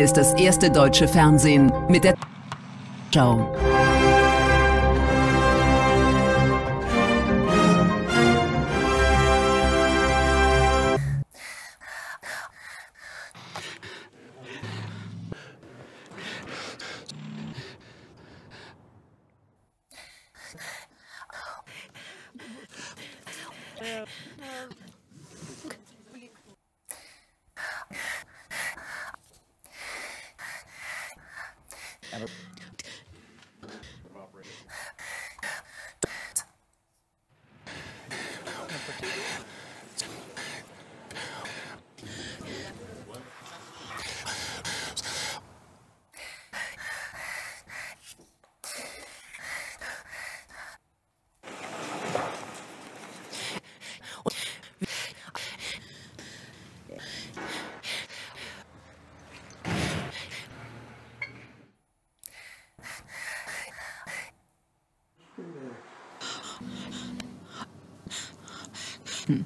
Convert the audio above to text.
Hier ist das erste deutsche Fernsehen mit der Schau. ever. I'm operating. Hmm.